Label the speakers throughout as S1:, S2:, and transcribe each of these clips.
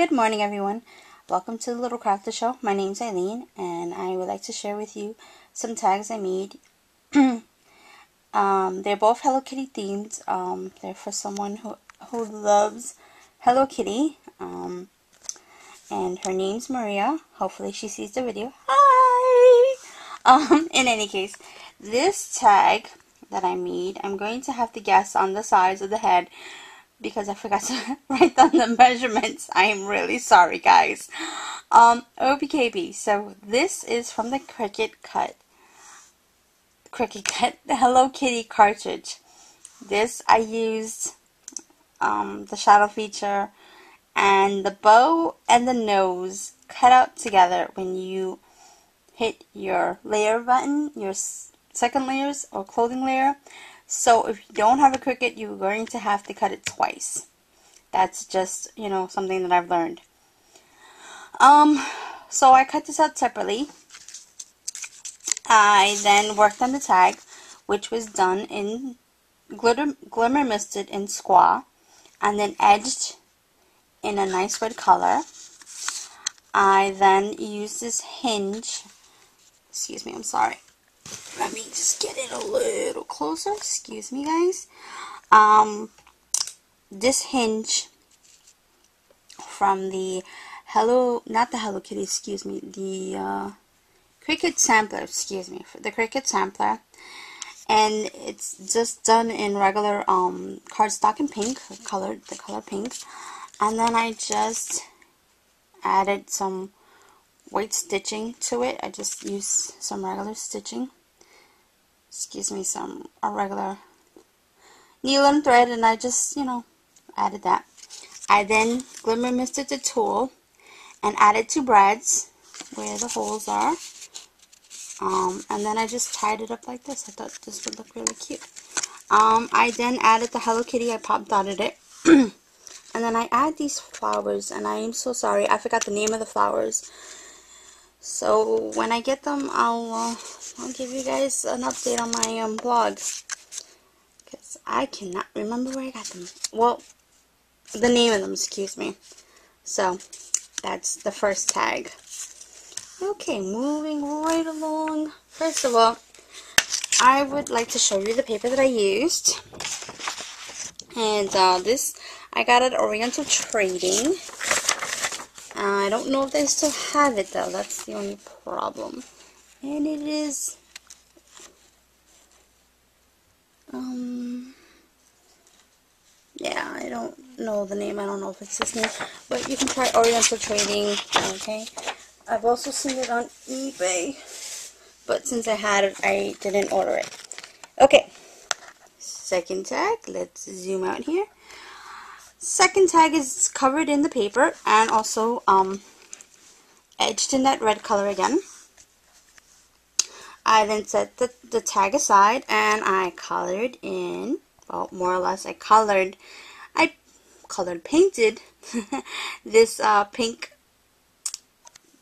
S1: Good morning, everyone. Welcome to the Little Crafter Show. My name's Eileen, and I would like to share with you some tags I made. um, they're both Hello Kitty themed. Um, they're for someone who who loves Hello Kitty. Um, and her name's Maria. Hopefully, she sees the video. Hi. Um, in any case, this tag that I made, I'm going to have to guess on the size of the head because I forgot to write down the measurements. I am really sorry, guys. Um, OPKB. So this is from the Cricut Cut. Cricut Cut Hello Kitty cartridge. This I used um, the shadow feature and the bow and the nose cut out together when you hit your layer button, your second layers or clothing layer. So if you don't have a Cricut, you're going to have to cut it twice. That's just, you know, something that I've learned. Um, so I cut this out separately. I then worked on the tag, which was done in glitter, glimmer misted in squaw, and then edged in a nice red color. I then used this hinge, excuse me, I'm sorry, let me just get it a little closer. Excuse me, guys. Um, this hinge from the Hello, not the Hello Kitty, excuse me, the uh, Sampler, excuse me, the Cricut Sampler. And it's just done in regular um, cardstock in pink, colored, the color pink. And then I just added some white stitching to it. I just used some regular stitching excuse me, some a regular and thread and I just, you know, added that. I then glimmer misted the tool and added two brads where the holes are. Um, and then I just tied it up like this. I thought this would look really cute. Um, I then added the Hello Kitty. I pop dotted it. and then I add these flowers. And I am so sorry. I forgot the name of the flowers. So when I get them, I'll uh, I'll give you guys an update on my um, blog because I cannot remember where I got them. Well, the name of them, excuse me. So that's the first tag. Okay, moving right along. First of all, I would like to show you the paper that I used. And uh, this, I got at Oriental Trading. Uh, I don't know if they still have it though. That's the only problem. And it is um yeah, I don't know the name. I don't know if it's this name. But you can try Oriental Trading, okay? I've also seen it on eBay. But since I had it, I didn't order it. Okay. Second tag. Let's zoom out here. Second tag is covered in the paper and also um, edged in that red color again. I then set the, the tag aside and I colored in, well more or less I colored, I colored painted this uh, pink,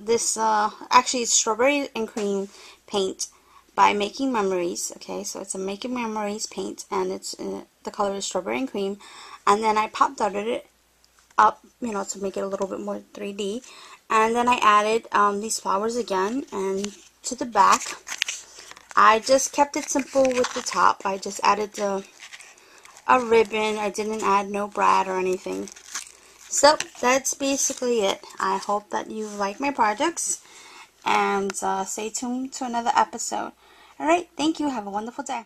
S1: this uh, actually it's strawberry and cream paint by Making Memories. Okay, so it's a Making Memories paint, and it's uh, the color is strawberry and cream. And then I pop dotted it up, you know, to make it a little bit more 3D. And then I added um, these flowers again, and to the back, I just kept it simple with the top. I just added the, a ribbon. I didn't add no brad or anything. So, that's basically it. I hope that you like my projects. And uh, stay tuned to another episode. Alright, thank you. Have a wonderful day.